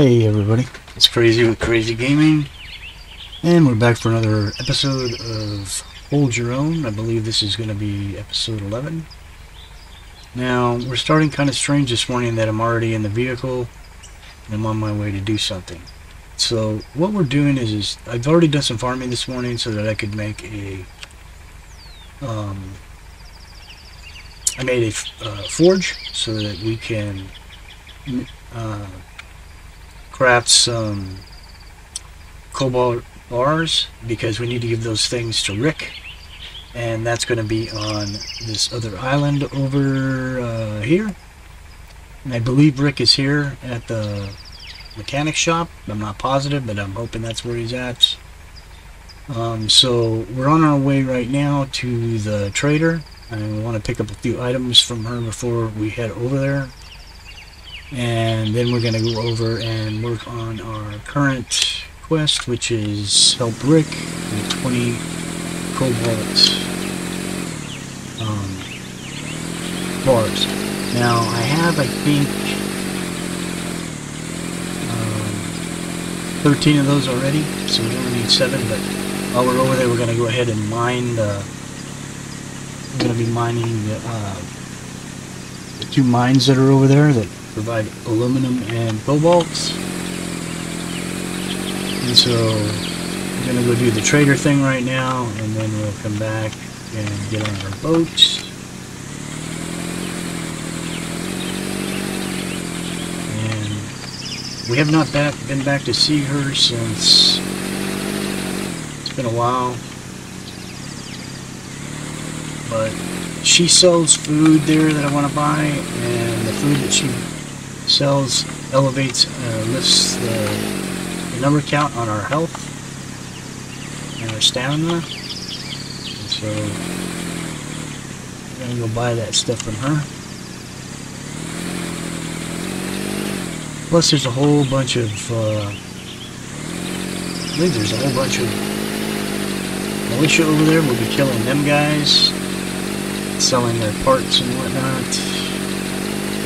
Hey everybody, it's Crazy with Crazy Gaming, and we're back for another episode of Hold Your Own. I believe this is going to be episode 11. Now, we're starting kind of strange this morning that I'm already in the vehicle and I'm on my way to do something. So, what we're doing is, is I've already done some farming this morning so that I could make a, um, I made a uh, forge so that we can uh, craft some cobalt bars because we need to give those things to Rick. And that's going to be on this other island over uh, here. And I believe Rick is here at the mechanic shop. I'm not positive but I'm hoping that's where he's at. Um, so we're on our way right now to the trader and we want to pick up a few items from her before we head over there and then we're going to go over and work on our current quest which is help Rick with 20 cobalt um, bars. Now I have I think um, 13 of those already so we only need 7 but while we're over there we're going to go ahead and mine the we're going to be mining the, uh, the two mines that are over there that provide aluminum and cobalt. And so I'm going to go do the trader thing right now, and then we'll come back and get on our boat. And we have not back, been back to see her since it's been a while. But she sells food there that I want to buy, and the food that she sells elevates, uh, lifts the, the, number count on our health and our stamina. And so I'm gonna go buy that stuff from her. Plus, there's a whole bunch of. Uh, I believe there's a whole bunch of militia over there. We'll be killing them guys selling their parts and whatnot.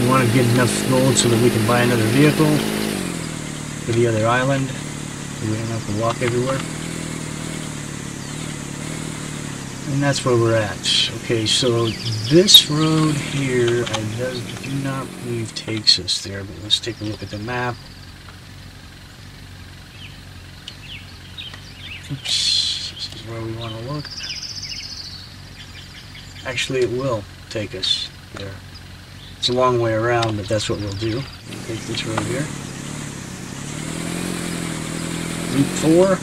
We want to get enough gold so that we can buy another vehicle for the other island. So we don't have to walk everywhere. And that's where we're at. Okay, so this road here, I does, do not believe takes us there, but let's take a look at the map. Oops, this is where we want to look. Actually, it will take us there. It's a long way around, but that's what we'll do. Take this road here. Route 4.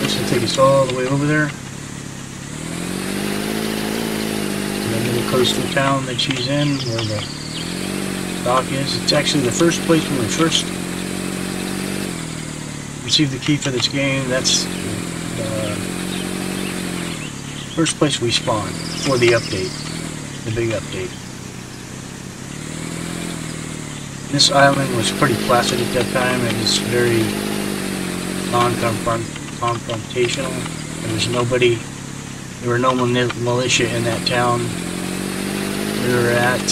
This will take us all the way over there. To the little coastal town that she's in, where the dock is. It's actually the first place when we first received the key for this game. That's the First place we spawn for the update. The big update. This island was pretty placid at that time. It was very non-confrontational. There was nobody, there were no militia in that town we were at,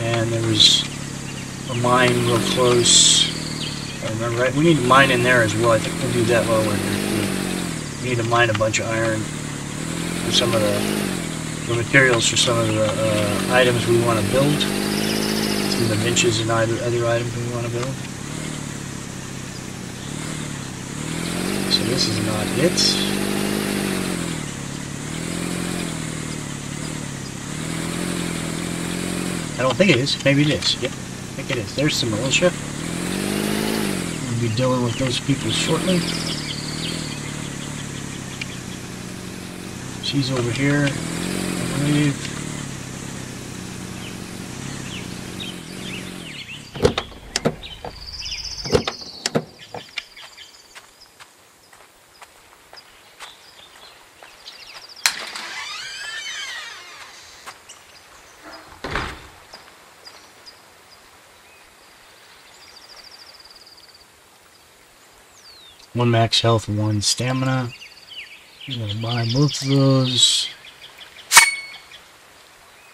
and there was a mine real close. I remember right. We need a mine in there as well. I think we'll do that while we're here. We need to mine a bunch of iron for some of the, the materials for some of the uh, items we want to build. Some of the benches and other, other items we want to build. So this is not it. I don't think it is. Maybe it is. Yep. I think it is. There's some militia. We'll be dealing with those people shortly. She's over here, One max health, one stamina. I'm gonna buy both of those.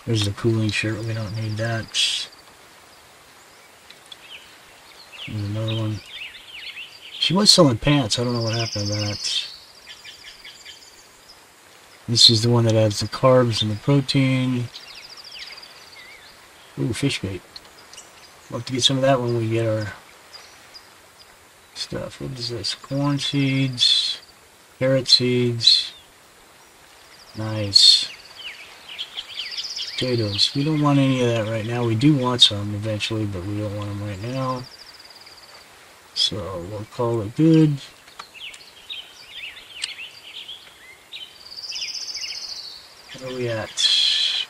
There's the cooling shirt, we don't need that. There's another one. She was selling pants. I don't know what happened to that. This is the one that adds the carbs and the protein. Ooh, fish bait. Love to get some of that when we get our stuff. What is this? Corn seeds, carrot seeds. Nice. Potatoes. We don't want any of that right now. We do want some eventually, but we don't want them right now. So we'll call it good. Where are we at?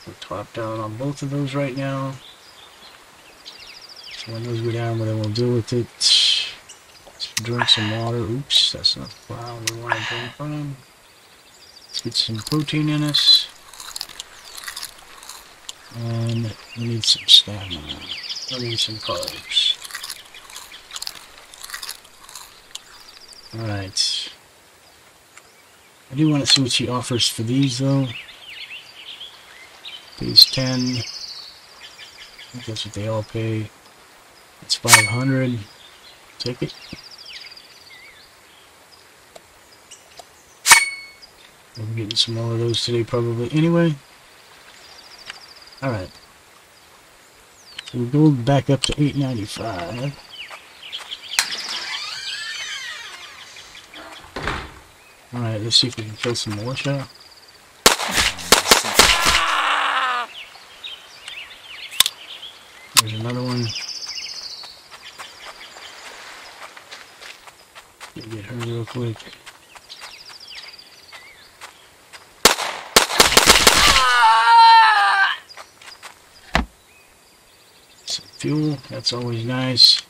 We're top down on both of those right now. So when those go down, then we'll deal with it. Let's drink some water. Oops, that's not the plow we want to drink from. Let's get some protein in us. And we need some stamina. We need some carbs. Alright. I do want to see what she offers for these though. Pays 10. I think that's what they all pay. It's 500. Take it. Be getting some more of those today probably anyway. Alright. So we go back up to 895. Alright, let's see if we can kill some more, shall There's another one. Get her real quick. Some fuel, that's always nice.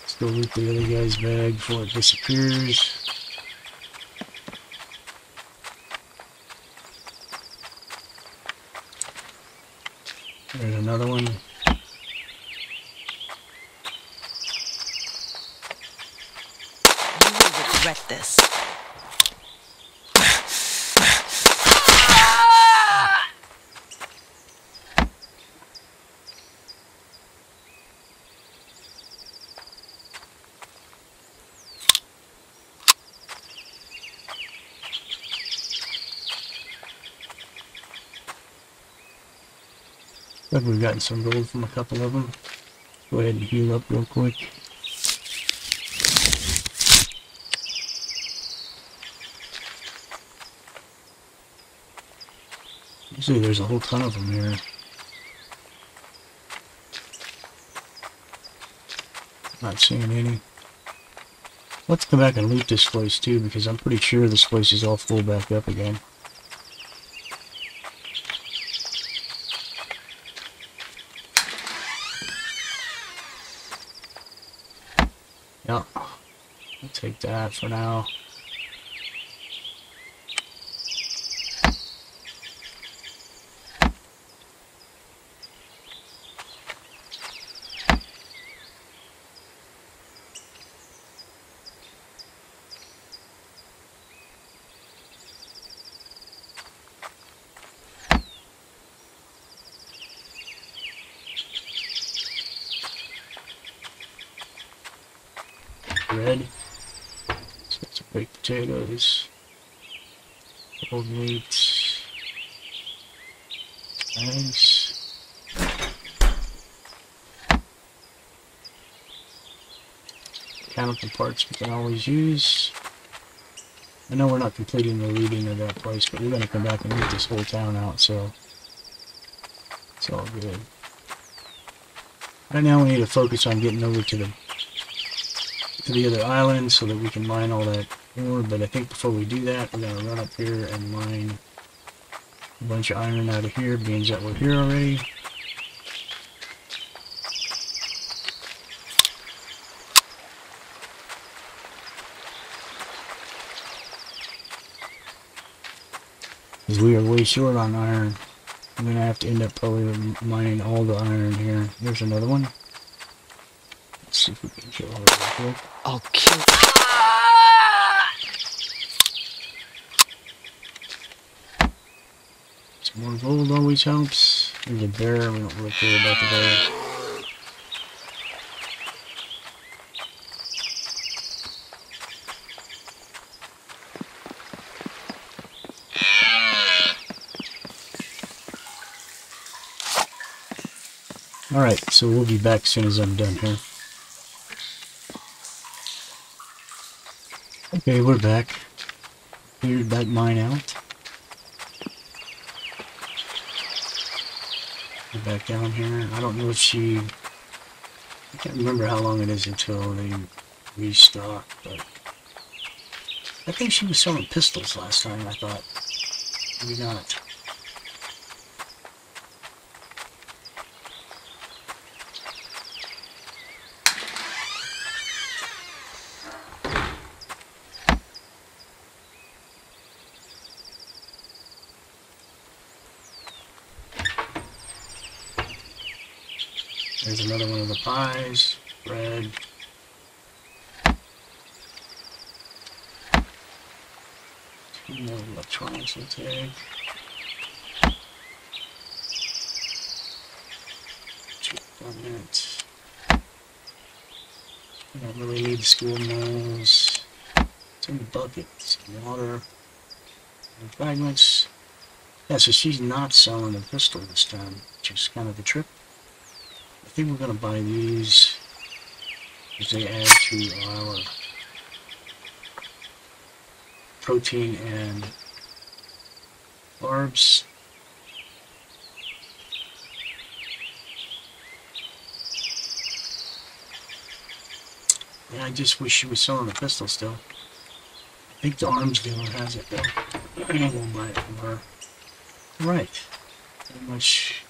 Let's go loot the other guy's bag before it disappears. There's another one. You will regret this. We've gotten some gold from a couple of them. Go ahead and heal up real quick. See, there's a whole ton of them here. Not seeing any. Let's come back and loot this place too, because I'm pretty sure this place is all full back up again. Yeah. I'll take that for now. red. So got some baked potatoes, old meat, eggs. Chemical parts we can always use. I know we're not completing the looting of that place, but we're going to come back and loot this whole town out, so it's all good. Right now we need to focus on getting over to the to the other island so that we can mine all that ore, but I think before we do that, we're going to run up here and mine a bunch of iron out of here, being that we're here already. Because we are way short on iron. I'm going to have to end up probably mining all the iron here. There's another one. Let's see if we can kill her real quick. I'll kill. Some more gold always helps. There's a bear. We don't really care about the bear. Alright, so we'll be back as soon as I'm done here. Okay, we're back. Cleared that mine out. We're back down here. I don't know if she... I can't remember how long it is until they restock, but... I think she was selling pistols last time, I thought. Maybe not. There's another one of the pies. Bread. Two more will take. Two minutes. I don't really need the school nose. Some buckets, some water, and fragments. Yeah, so she's not selling the pistol this time, which is kind of the trip. I think we're going to buy these as they add to our protein and carbs. Yeah, I just wish she was selling the pistol still. I think the arms dealer has it though. I won't buy it from her. Right. Pretty much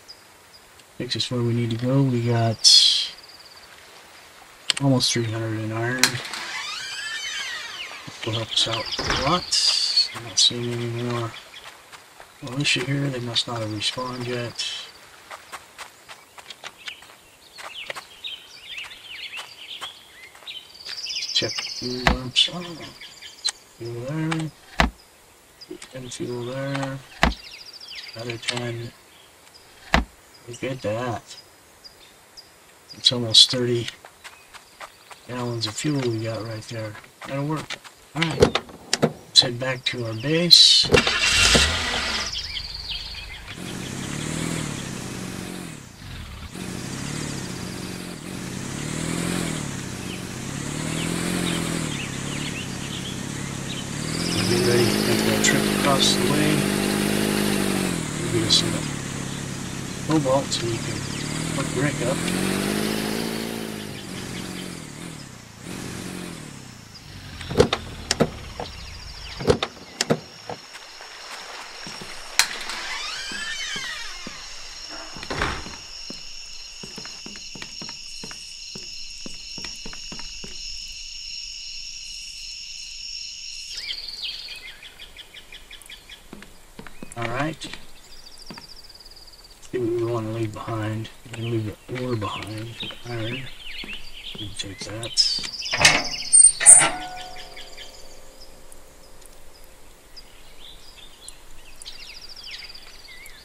takes us where we need to go. We got almost 300 in iron. Will help us out a lot. I'm not seeing any more militia here. They must not have respawned yet. Check fuel dumps. Oh, fuel there. 10 fuel there. Another 10. Look at that. It's almost 30 gallons of fuel we got right there. That'll work. Alright. Let's head back to our base. Get ready to make that trip across the way. We'll get us some cobalt so we can hook Rick up. Alright. See what we want to leave behind. We can leave the ore behind. Iron. We can take that.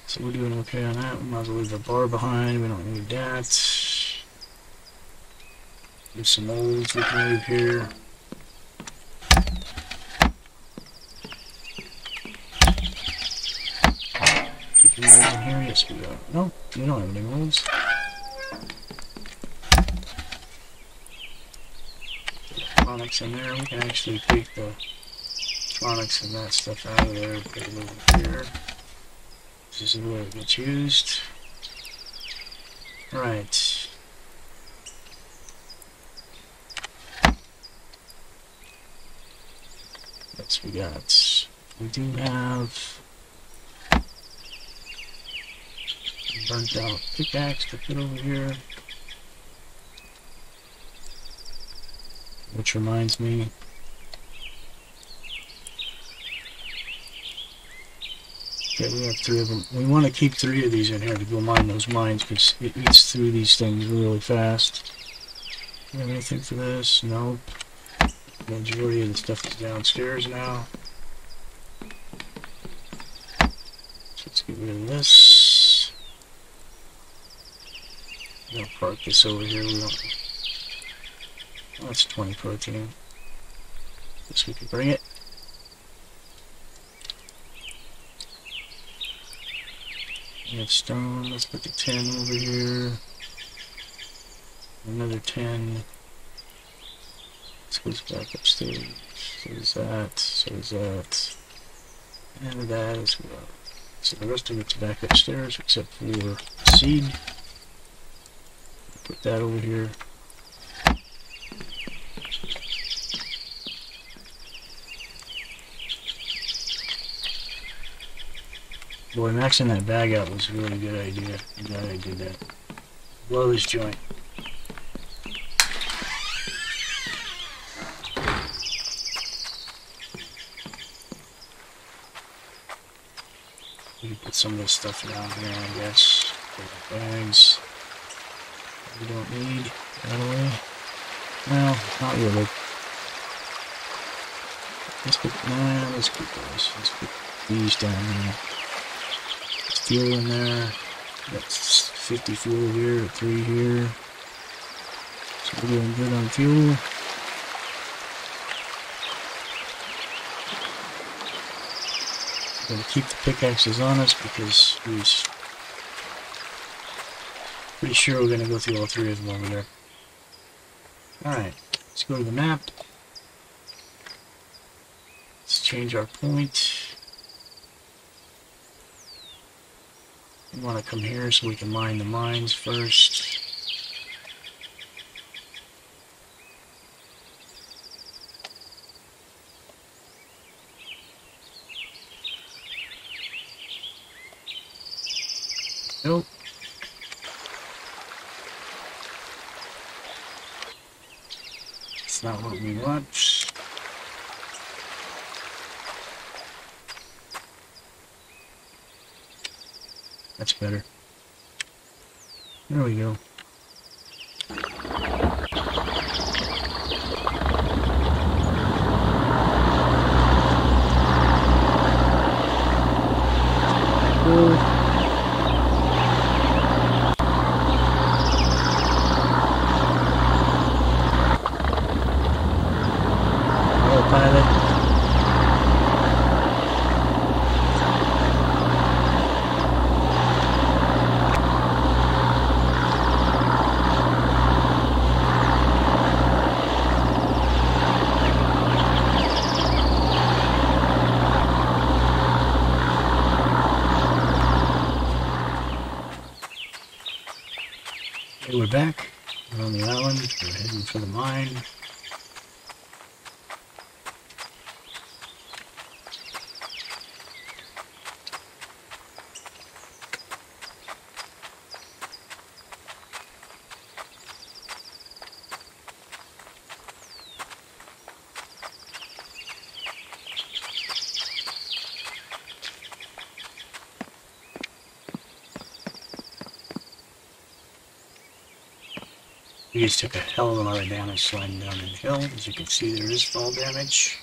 So we're doing okay on that. We might as well leave the bar behind. We don't need that. There's some molds we can leave here. In here? Yes, we got. No, we don't have any molds. Electronics in there. We can actually take the electronics and that stuff out of there. Put it over here. This is where it gets used. Right. Yes, we got. We do have burnt out pickaxe to put over here. Which reminds me. Okay, we have three of them. We want to keep three of these in here to go mine those mines because it eats through these things really fast. Do have anything for this? Nope. Majority of the stuff is downstairs now. So let's get rid of this. We'll park this over here. We don't. That's 20 protein. We can bring it. We have stone. Let's put the 10 over here. Another 10. This goes back upstairs. So is that. So is that. And that as well. So the rest of it's back upstairs except for seed. Put that over here. Boy, maxing that bag out was a really good idea. I'm glad I did that. Blow this joint. We can put some of this stuff down here, I guess. Put bags. We don't need. That away. Well, not really. Let's put, nah, let's keep those. Let's put these down here. Fuel in there. That's 50 fuel here, 3 here. So we're doing good on fuel. Gonna keep the pickaxes on us because we're pretty sure we're gonna go through all three of them over there. Alright, let's go to the map. Let's change our point. We want to come here so we can mine the mines first. Nope. It's not what we want. That's better. There we go. Okay, we're back. We're on the island. We're heading for the mine. We just took a hell of a lot of damage sliding down the hill. As you can see, there is fall damage.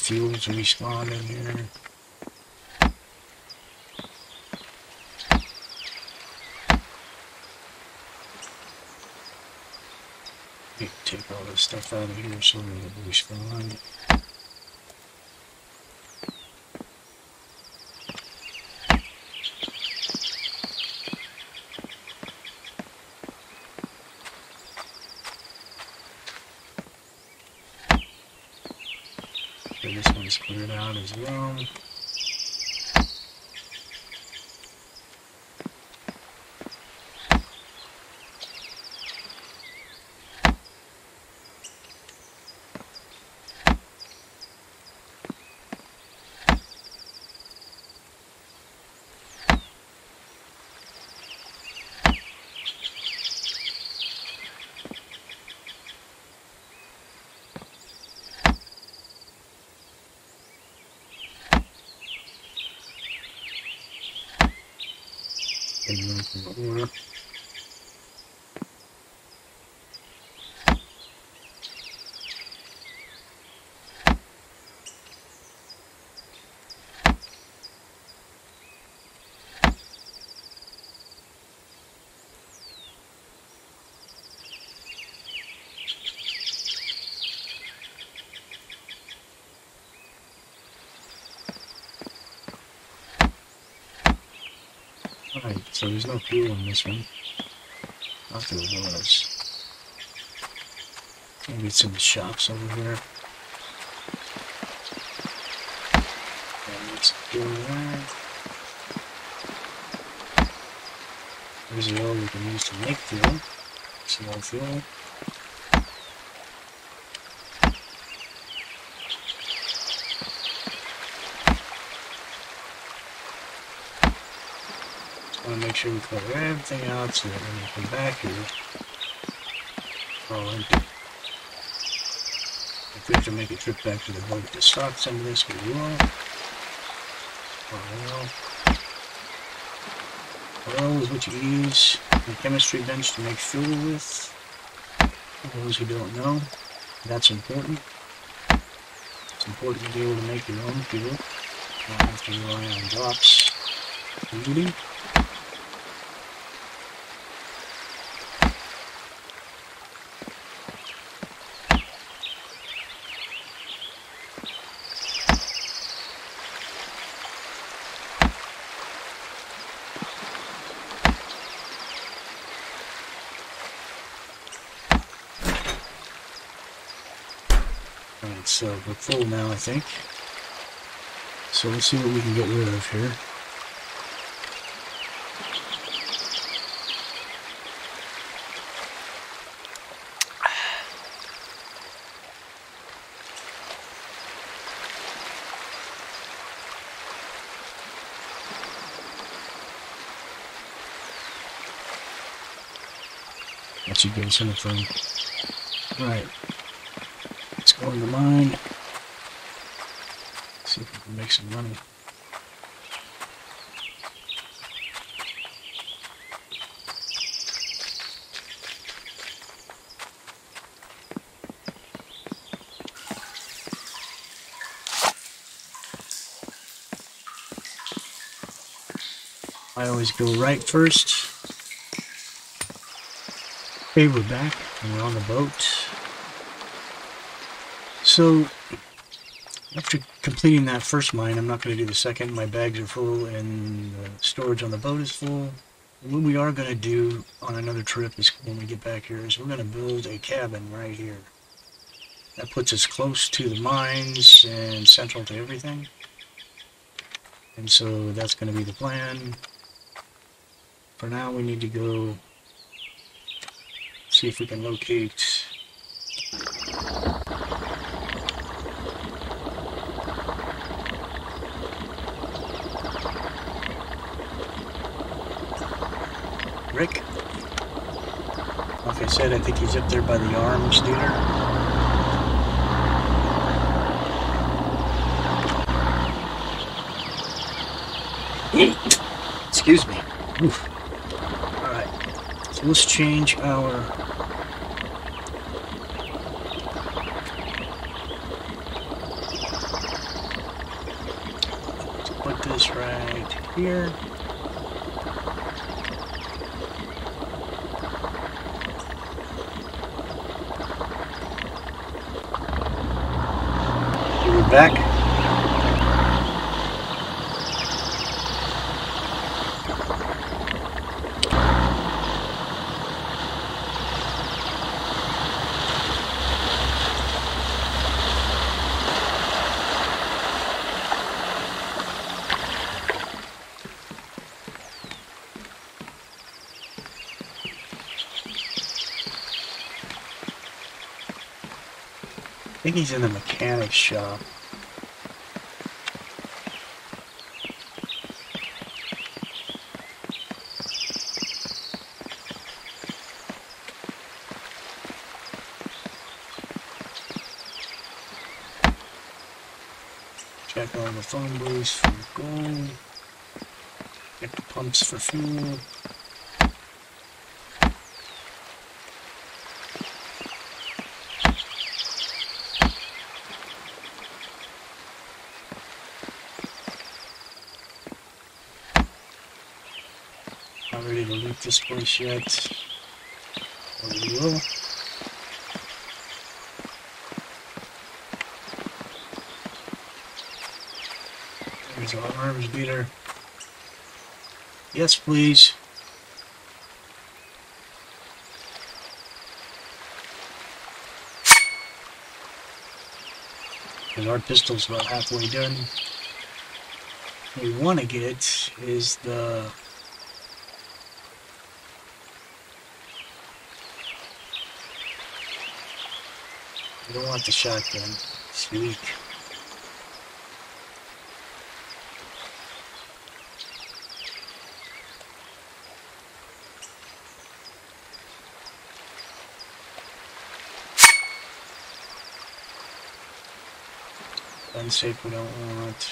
Fuels respawn in here. Take all this stuff out of here so it'll. Okay, this one's cleared out as well. And So there's no fuel in this one. Thought there was. Maybe some shops over here. And let's. There's the oil we can use to make fuel. Some more fuel. We cover everything out so that when we come back here, it's all empty. If we have to make a trip back to the boat to stock some of this, we will. Oil. Oil is what you use the chemistry bench to make fuel with. For those who don't know, that's important. It's important to be able to make your own fuel. You don't have to rely on drops. Alright, so we're full now, I think. So let's see what we can get rid of here. That should give us anything. Right. Let's go in the mine. See if we can make some money. I always go right first. Okay, we're back and we're on the boat. So, after completing that first mine, I'm not going to do the second. My bags are full and the storage on the boat is full. What we are going to do on another trip is when we get back here is we're going to build a cabin right here. That puts us close to the mines and central to everything. And so that's going to be the plan. For now, we need to go see if we can locate Rick. Like I said, I think he's up there by the arms dealer. Excuse me. Oof. Alright. So let's change our put this right here. Back. I think he's in the mechanic shop. Check all the phone booths for gold. Get the pumps for fuel. Not ready to loot this place yet. Or we will. There's our arms beater. Yes, please. Because our pistol's about halfway done. What we want to get is the I don't want the shotgun. It's weak. Unsafe we don't want.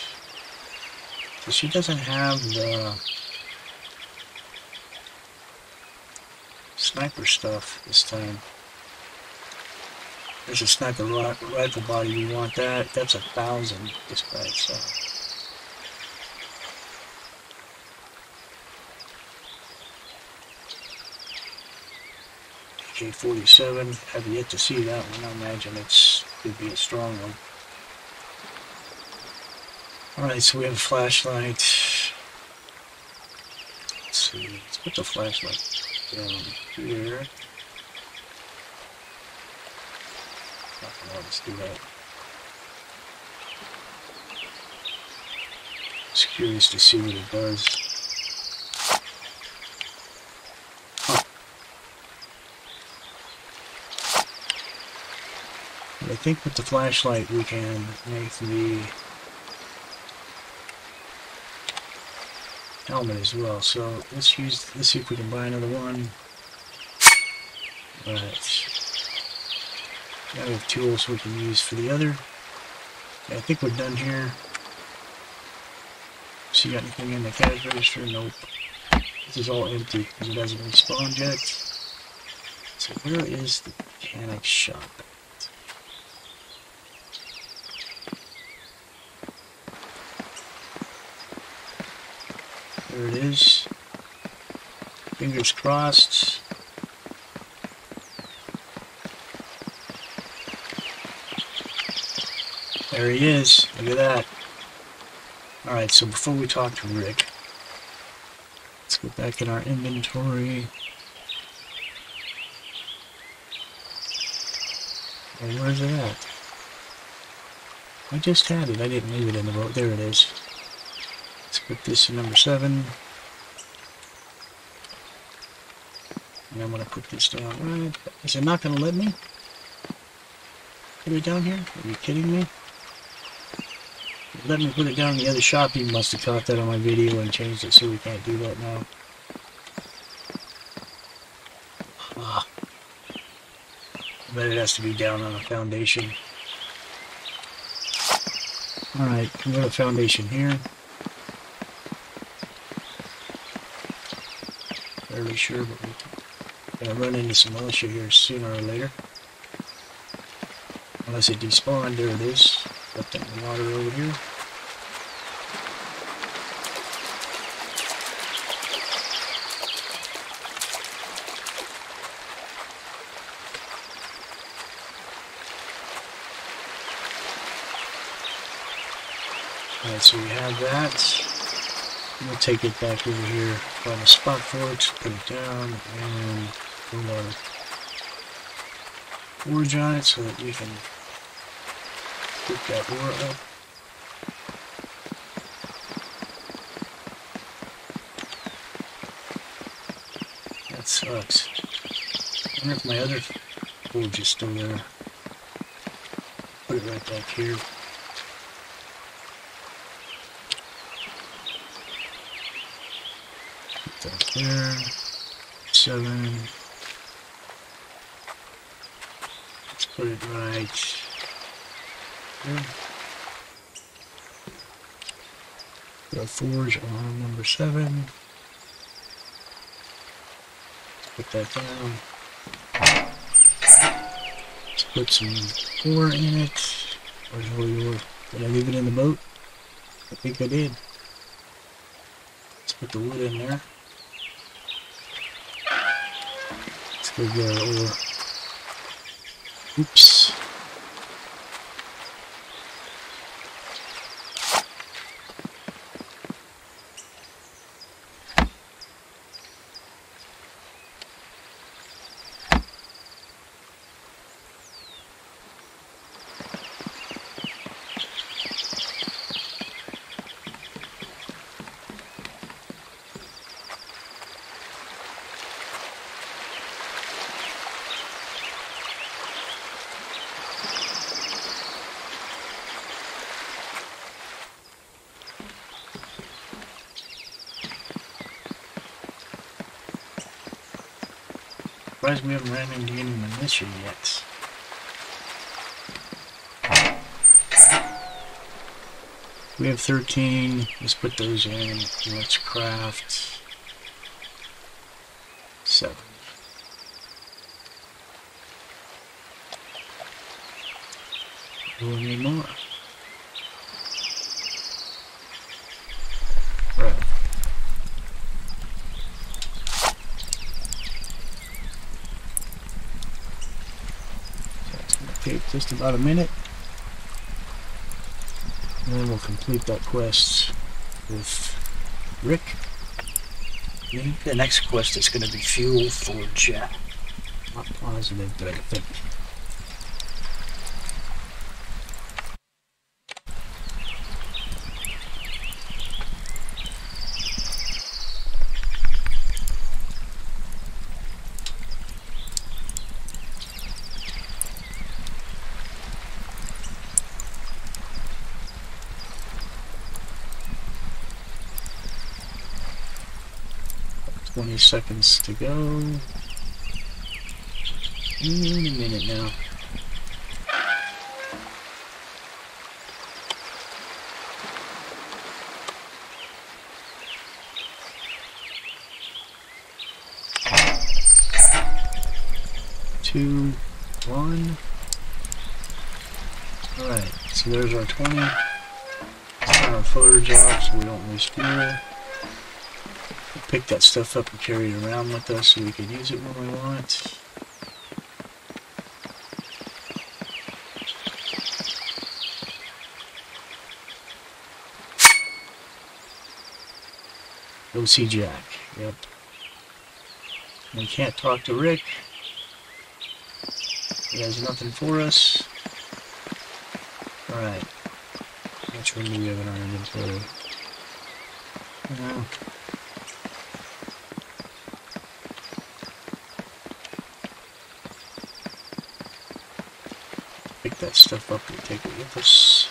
So she doesn't have the sniper stuff this time. There's a sniper rifle body. We want that. That's a thousand just by itself. AK-47. Have yet to see that one. I imagine it's could be a strong one. Alright, so we have a flashlight. Let's see. Let's put the flashlight down here. Just do that. Just curious to see what it does. I think with the flashlight we can make the helmet as well. So let's use let's see if we can buy another one. Right. Now we have tools we can use for the other. Yeah, I think we're done here. See, got anything in the cash register? Nope. This is all empty because it hasn't respawned yet. So where is the mechanic shop? There it is. Fingers crossed. There he is. Look at that. Alright, so before we talk to Rick, let's go back in our inventory. And where's it at? I just had it. I didn't leave it in the boat. There it is. Let's put this in number seven. And I'm going to put this down. Right. Is it not going to let me? Put it down here? Are you kidding me? let me put it down in the other shop. He must have caught that on my video and changed it so we can't do that now. Ah. I bet it has to be down on the foundation. Alright, we got a foundation here. Fairly sure, but we're going to run into some militia here sooner or later. Unless it despawned, there it is. Got that water over here. Alright, so we have that. We'll take it back over here, find a spot for it, put it down, and our forge on it so that we can pick that ore up. That sucks. I wonder if my other forge is still there. Put it right back here. that there. Seven. Let's put it right. Put a forge on number seven. Let's Put that down. Let's put some ore in it. Where's all ore? Did I leave it in the boat? I think I did. Let's put the wood in there. We go. Oops Surprised we haven't ran into any militia yet. We have 13. Let's put those in. Let's craft 7. We'll need more. Right. That's going to take just about a minute. And then we'll complete that quest with Rick. the next quest is going to be fuel for Jack. Not positive, but I think. Seconds to go. In a minute now. Two, one. Alright, so there's our 20. It's our photo job so we don't waste fuel pick that stuff up and carry it around with us so we can use it when we want. Go see Jack. Yep. We can't talk to Rick. He has nothing for us. Alright. Which one do we have in our inventory? No. That stuff up and take it with us.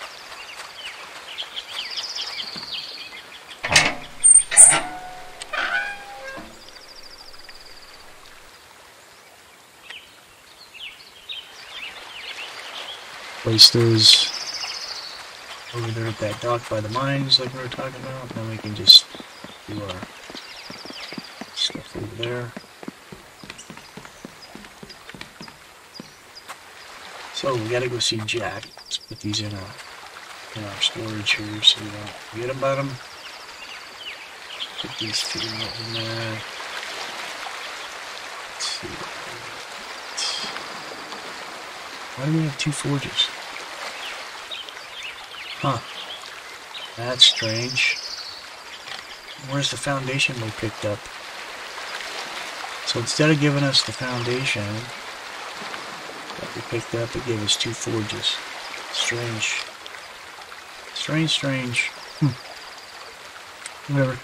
Place those over there at that dock by the mines like we were talking about, then we can just do our stuff over there. We gotta go see Jack. Let's put these in, our, in our storage here so we don't forget about them. Put these two in there. Two. Why do we have two forges? Huh. That's strange. Where's the foundation we picked up? So instead of giving us the foundation, we picked up, it gave us two forges. Strange. Strange, strange. Hmm. Whatever.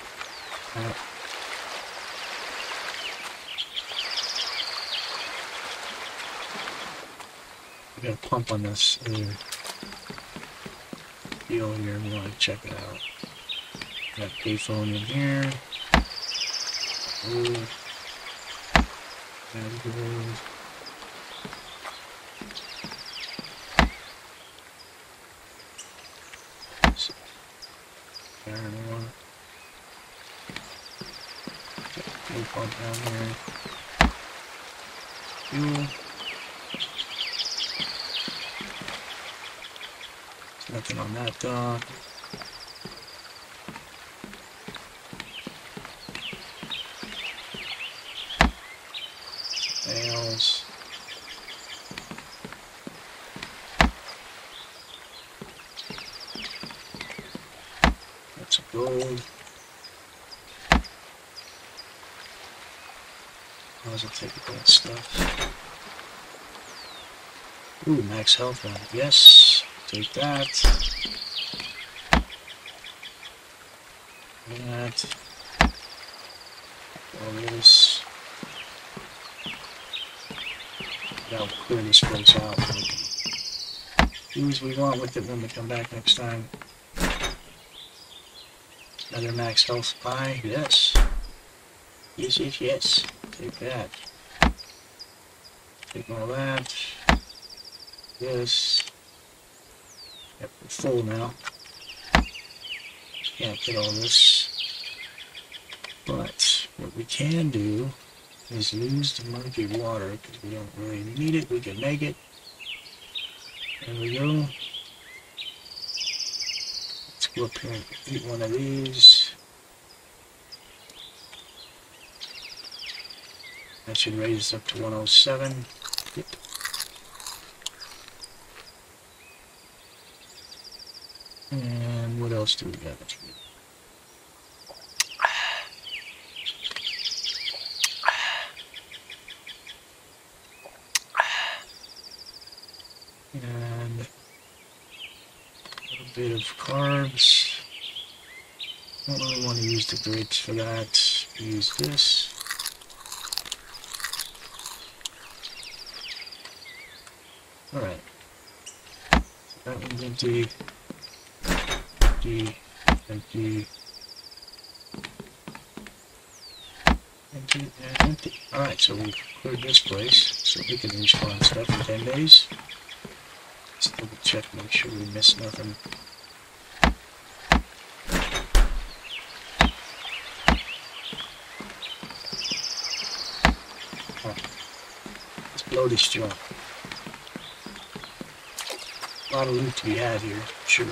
We got a pump on this uh, deal here. We want to check it out. Got a payphone in here. Ooh. Down here. Fuel. There's nothing on that dock. Nails. That's gold. Might as well take that stuff. Ooh, max health on Yes, take that. That. All this. That'll clear this place out. Do as we want with it when we come back next time. Another max health buy. Yes. Yes, yes, yes. Take that. Take all that. This. Yep, we're full now. Can't get all this. But what we can do is lose the murky water because we don't really need it. We can make it. There we go. Let's go up here and eat one of these. That should raise us up to 107. Yep. And what else do we got? And a little bit of carbs. Don't really want to use the grapes for that. Use this. Alright. That one's empty. Empty. Empty. Empty and empty. Alright, so we cleared this place so we can respawn stuff in 10 days. Let's double check, make sure we miss nothing. Let's blow this joint. A lot of loot to be had here, sure.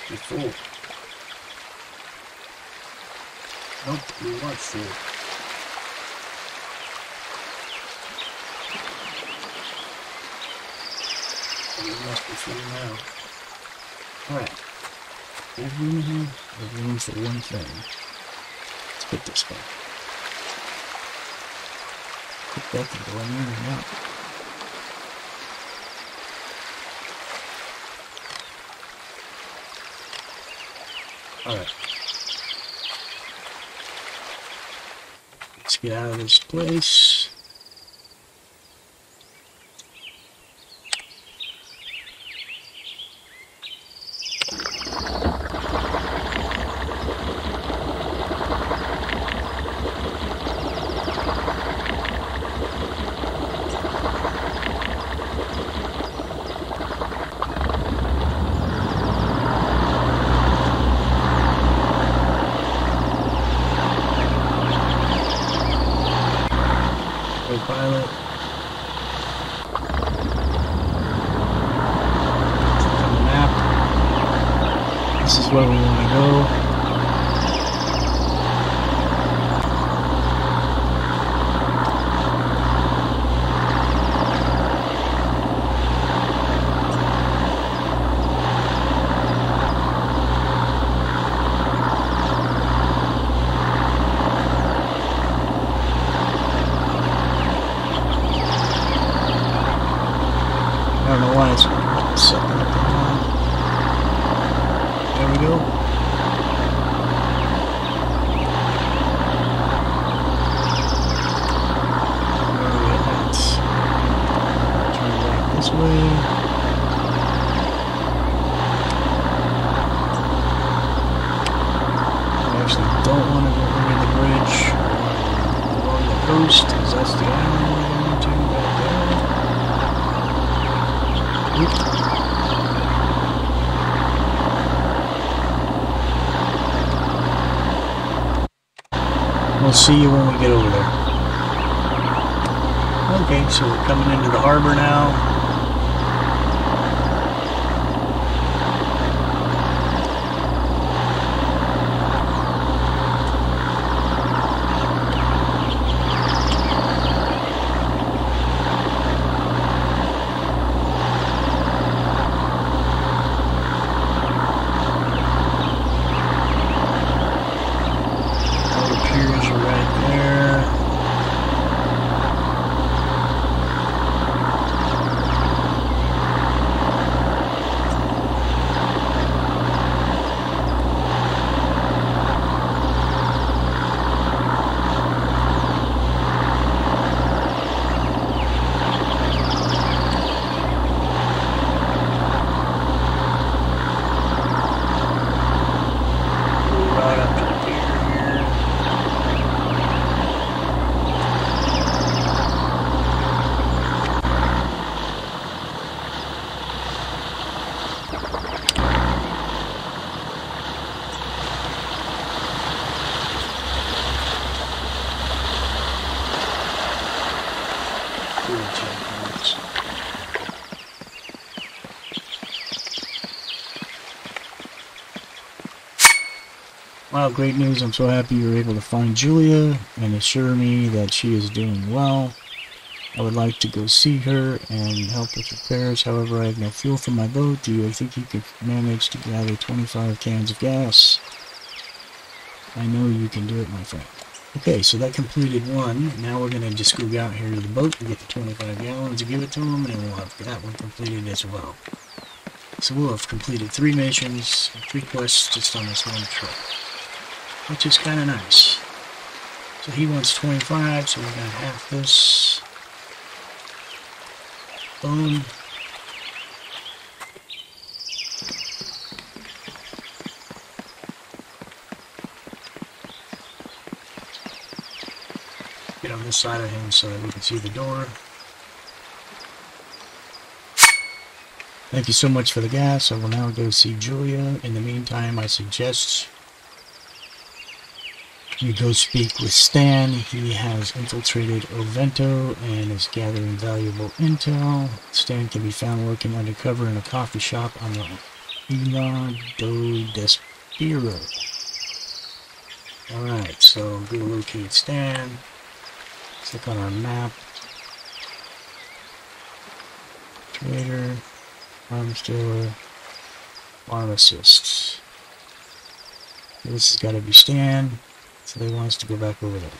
Must be full. Nope, we weren't full. It must be full now. Alright. There's room here. There's room for one thing. Let's put this back. Put that can go in there and out. Alright. Let's get out of this place. pilot. On the map. This is where we want to go. I don't know why it's sucking up the line. There we go. Where are we at? Turn back this way. I actually don't want to go under the bridge or along the coast, because that's the island we're going to right there. Oop. We'll see you when we get over there. Okay, so we're coming into the harbor now. All the piers are right there. Cool checkpoints. Great news. I'm so happy you were able to find Julia and assure me that she is doing well. I would like to go see her and help with repairs. However, I have no fuel for my boat. Do you think you could manage to gather 25 cans of gas? I know you can do it, my friend. Okay, so that completed one. Now we're going to just go out here to the boat and get the 25 gallons and give it to him, and we'll have that one completed as well. So we'll have completed three missions, three quests just on this one trip which is kind of nice. So he wants 25, so we're going to have this. Boom. Get on this side of him so that we can see the door. Thank you so much for the gas. I will now go see Julia. In the meantime, I suggest you go speak with Stan. He has infiltrated Ovento and is gathering valuable intel. Stan can be found working undercover in a coffee shop on the Isla do Despero. Alright, so go locate Stan. Click on our map. Trader, arms dealer, pharmacist. This has got to be Stan. So they want us to go back over there.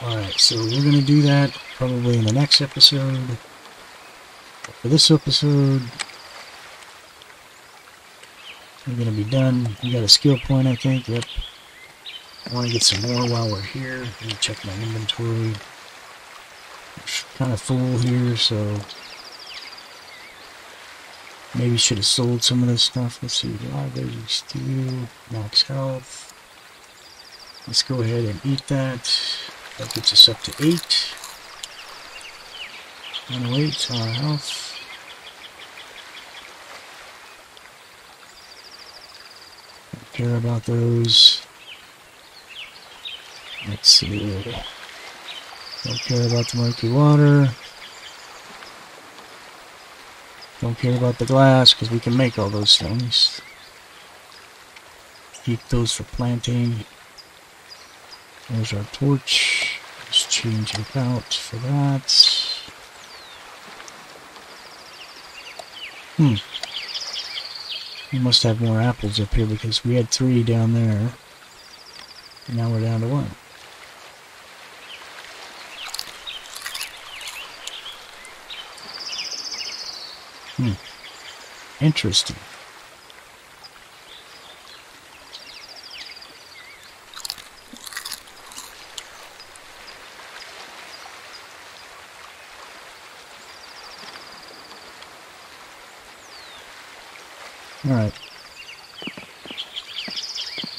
Alright, so we're going to do that probably in the next episode. But for this episode, we're going to be done. We got a skill point, I think. Yep. I want to get some more while we're here. Let me check my inventory. It's kind of full here, so maybe should have sold some of this stuff. Let's see. Library, steel, max health. Let's go ahead and eat that. That gets us up to 8. 108 our health. Don't care about those. Let's see. Don't care about the murky water. Don't care about the glass because we can make all those things. Keep those for planting. There's our torch. Let's change it out for that. Hmm. We must have more apples up here because we had three down there. And now we're down to one. Hmm. Interesting. Alright.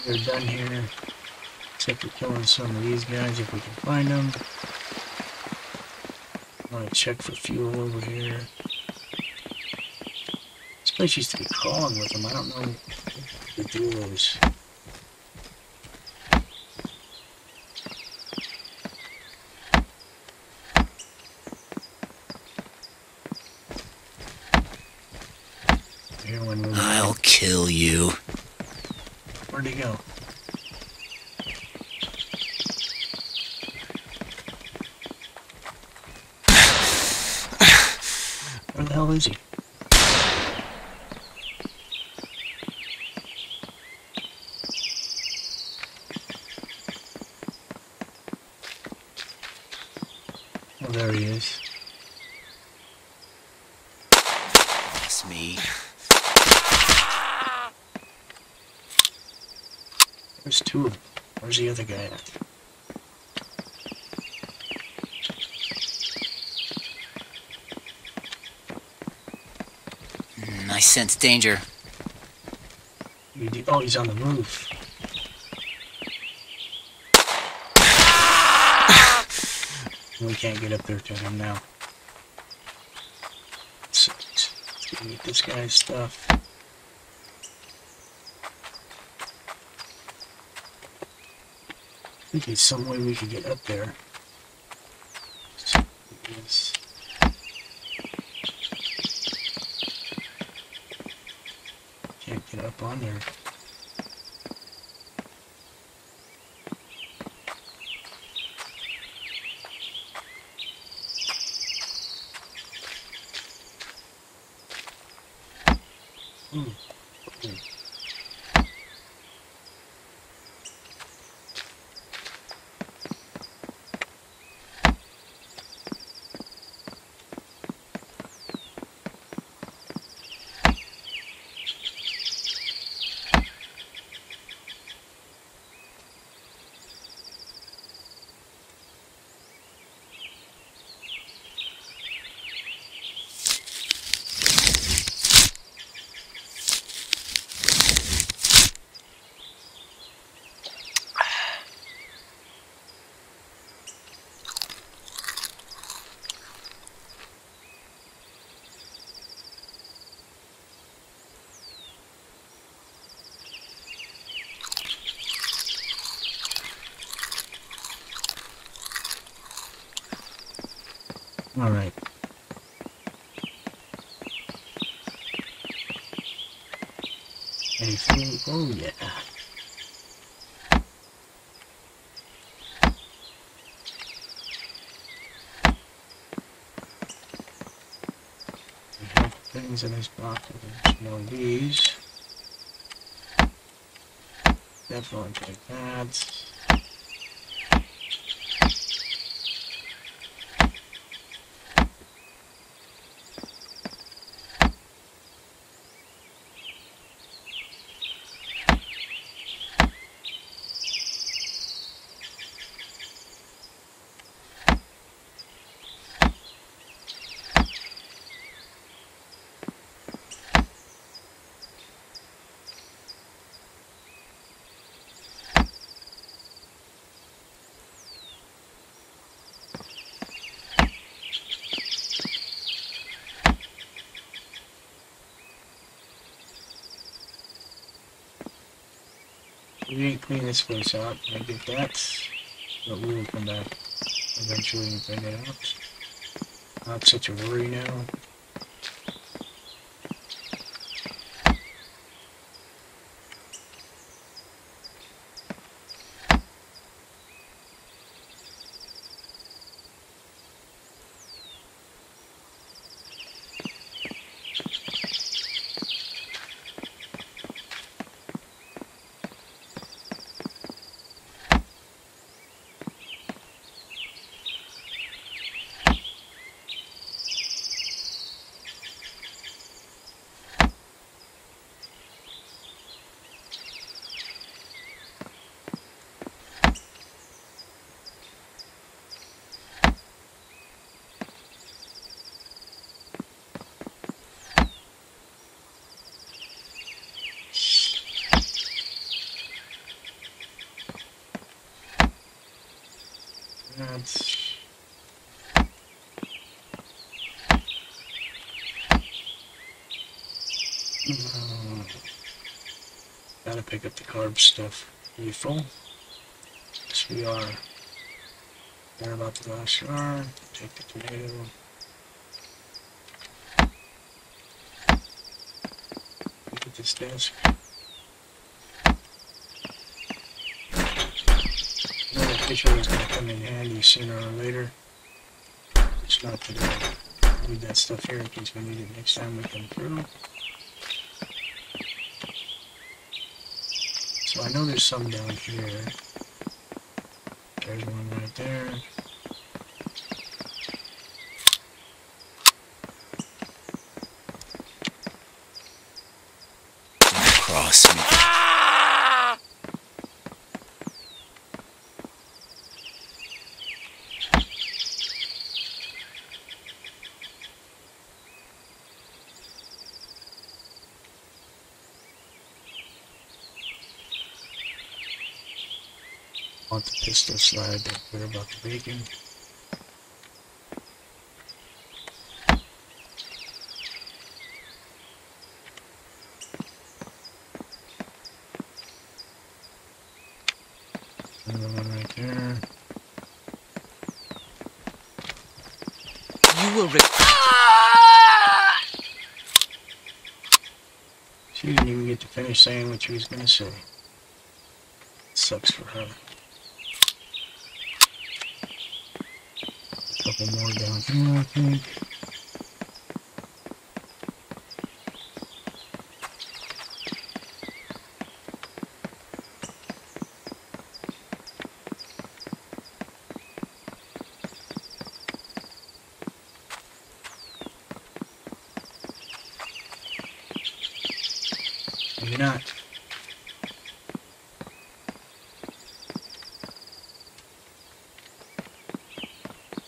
We're done here. Killing some of these guys if we can find them. I want to check for fuel over here. This place used to be crawling with them. I don't know the. I'll kill you. Where'd he go? Where the hell is he? Oh, there he is. It's me. There's two of them. Where's the other guy at? Mm, I sense danger. Oh, he's on the roof. we can't get up there to him now. Let's, let's get this guy's stuff. I think there's some way we could get up there. Yes. Can't get up on there. Ooh. Okay. All right. Anything? Oh yeah. Things in this box. Of these. Definitely take that. We didn't clean this place out. I get that. But we will come back eventually and clean it out. Not such a worry now. That's Uh, gotta pick up the carb stuff. Full? Yes, we are. They're about the last jar. Take the tomato. Look at this desk. Another picture is gonna come in handy sooner or later. It's not today. Leave that stuff here in case we need it next time we come through. So I know there's some down here. There's one right there. Cross me. Want the pistol slide. Don't care about the bacon. Another one right there. You will. Re- She didn't even get to finish saying what she was gonna say. Sucks for her. Couple more down here, I think. Maybe not.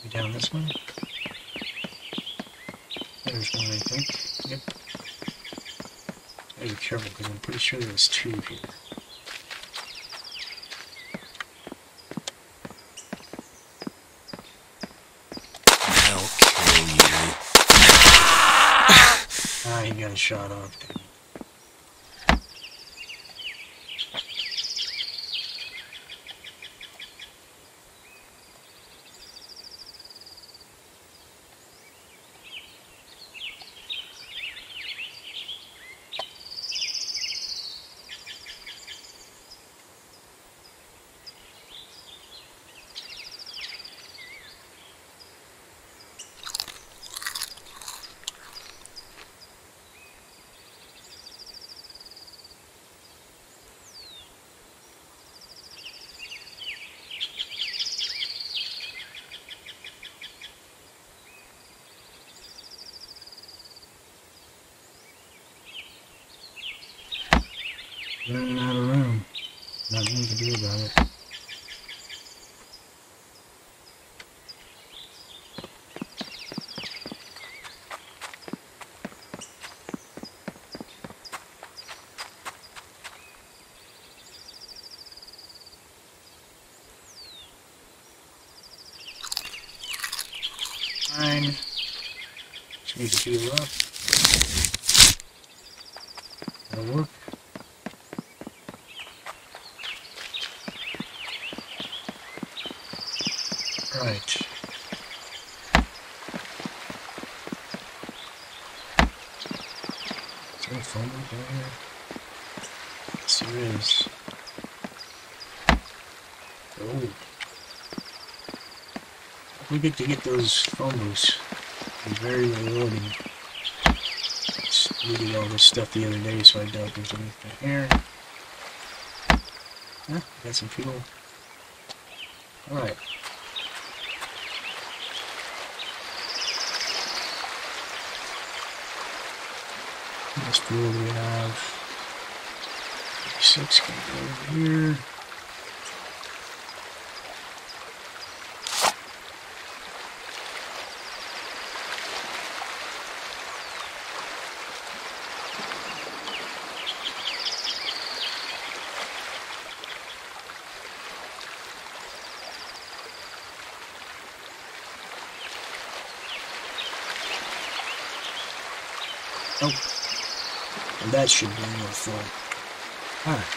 Maybe down this one? There's one, I think. Yep. Gotta be careful because I'm pretty sure there's two here. I'll kill you. Ah, he got a shot off. Running out of room. Nothing we do about it. Fine. Just need to. That'll work. Right. Is there a phone booth down here? Yes, there is. Oh. We get to get those. It's very rewarding. Just needed all this stuff the other day, so I doubt there's anything here. Huh? Got some fuel. Alright. This fuel we have. 6 can go over here. Oh. And that should be more full. Alright.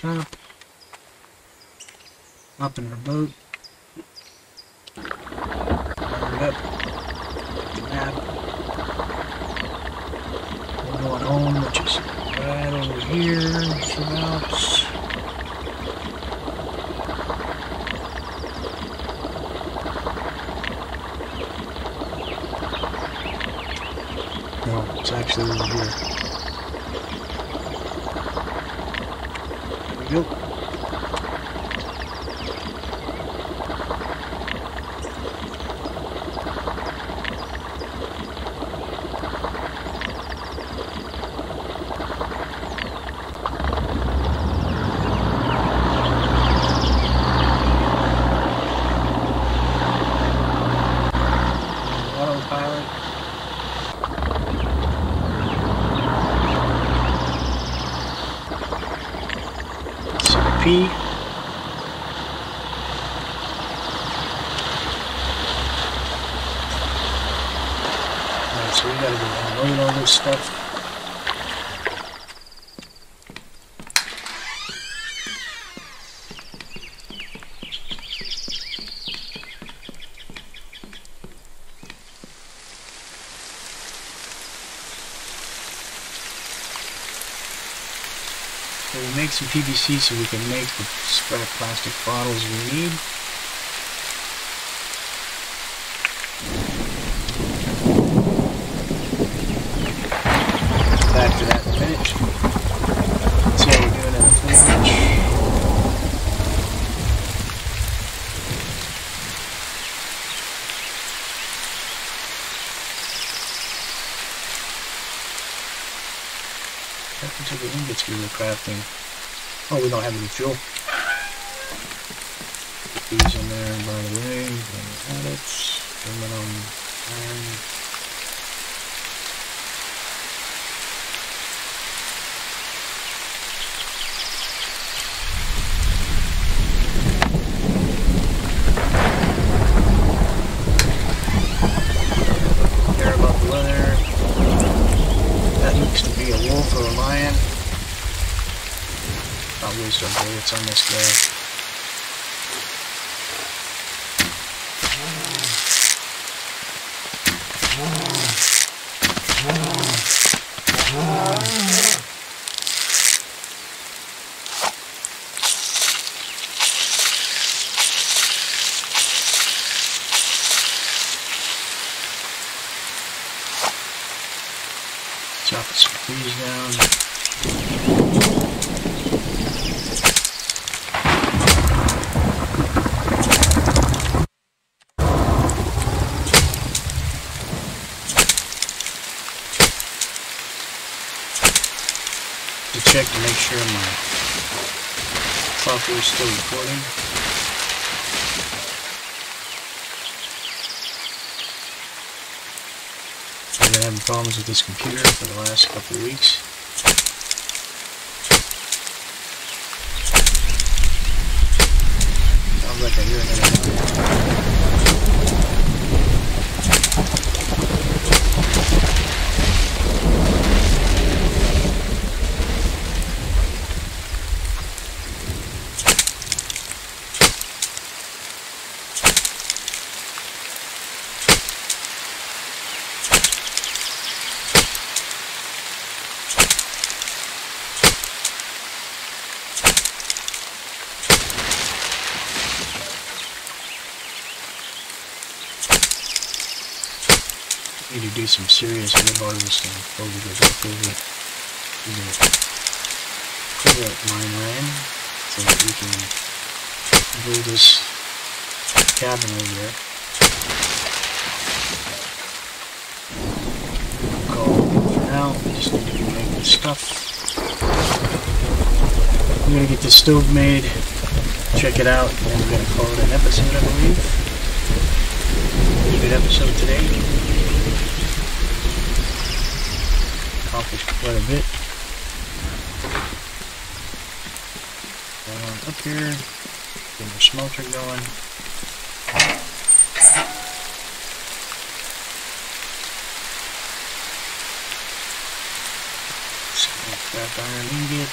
Go up. Up in our boat. so we gotta go unload all this stuff. So we'll make some PVC so we can make the scrap plastic bottles we need. Were? Oh, we don't have any fuel. Put these in there, by the way. Add it. Aluminum, iron. Care about the weather. That looks to be a wolf or a lion. Not waste our bullets on this guy. Chop some trees down. To check to make sure my software is still recording. I've been having problems with this computer for the last couple of weeks. Sounds like I hear another one. Need to do some serious wood harvesting before we go back over to the cobalt mine land so that we can build this cabin over there. Call for now. We just need to make this stuff. I'm gonna get this stove made, check it out, and we're gonna call it an episode, I believe. Pretty good episode today. Accomplished quite a bit. Going up here, getting the smelter going. Scrap iron ingot.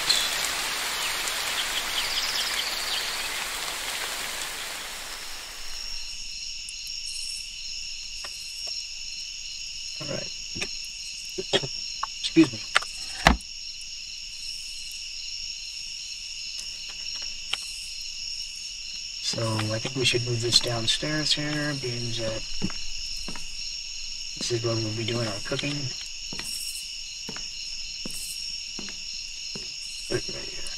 Alright. Excuse me. So I think we should move this downstairs here, being that this is where we'll be doing our cooking. It here.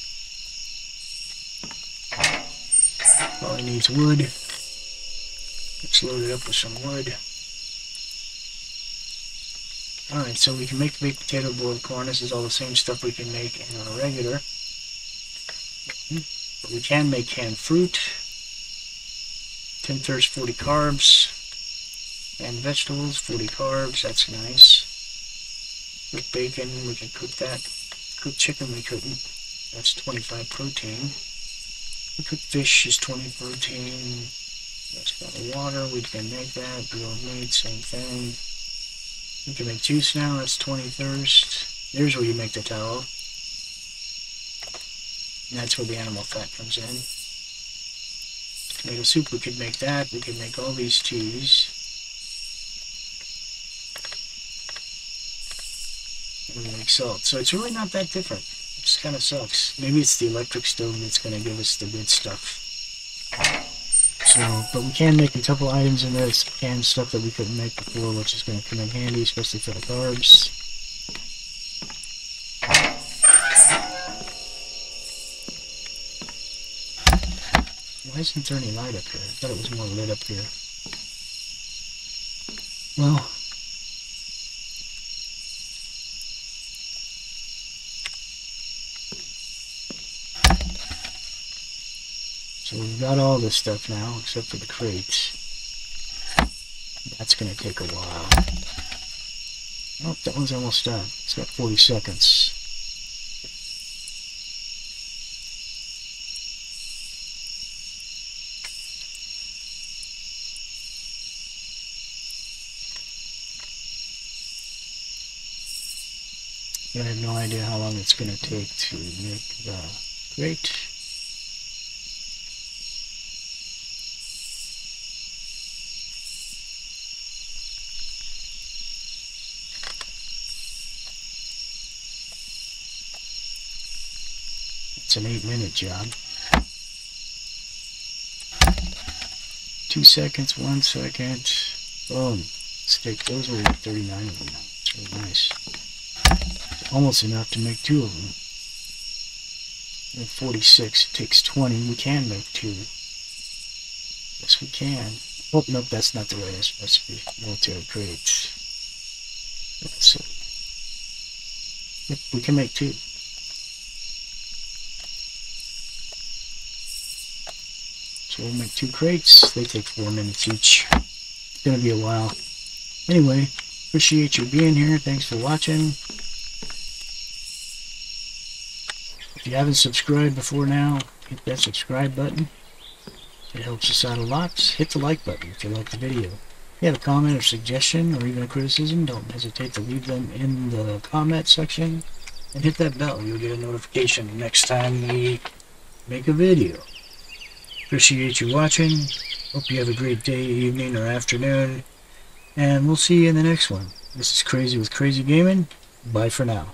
Probably needs wood. Let's load it up with some wood. Alright, so we can make baked potato boiled corn. This is all the same stuff we can make in a regular. But we can make canned fruit. 10 thirds 40 carbs. And vegetables, 40 carbs. That's nice. With bacon, we can cook that. Cooked chicken, we couldn't. That's 25 protein. We Cooked fish is 20 protein. That's got water. We can make that. Grilled meat, same thing. You can make juice now, that's 20 thirst. There's where you make the tallow. And that's where the animal fat comes in. Tomato soup, we could make that. We could make all these teas. And we make salt. So it's really not that different. Just kind of sucks. Maybe it's the electric stove that's going to give us the good stuff. But we can make a couple items in this canned stuff that we couldn't make before, which is going to come in handy, especially for the garbs. Why isn't there any light up here? I thought it was more lit up here. Well, So we've got all this stuff now, except for the crates. That's going to take a while. Oh, that one's almost done. It's got 40 seconds. I have no idea how long it's going to take to make the crate. It's an eight minute job. Two seconds, one second. Boom. Stick. Those were 39 of them. It's really nice. Almost enough to make two of them. At 46, takes 20. We can make two. Yes, we can. Oh, nope, that's not the right recipe. Military crates. See. Yep, we can make two. So we'll make two crates. They take four minutes each. It's gonna be a while. Anyway, appreciate you being here. Thanks for watching. If you haven't subscribed before now, hit that subscribe button. It helps us out a lot. Hit the like button if you like the video. If you have a comment or suggestion or even a criticism, don't hesitate to leave them in the comment section. And hit that bell. You'll get a notification next time we make a video. Appreciate you watching. Hope you have a great day, evening, or afternoon. And we'll see you in the next one. This is Crazy with Crazy Gaming. Bye for now.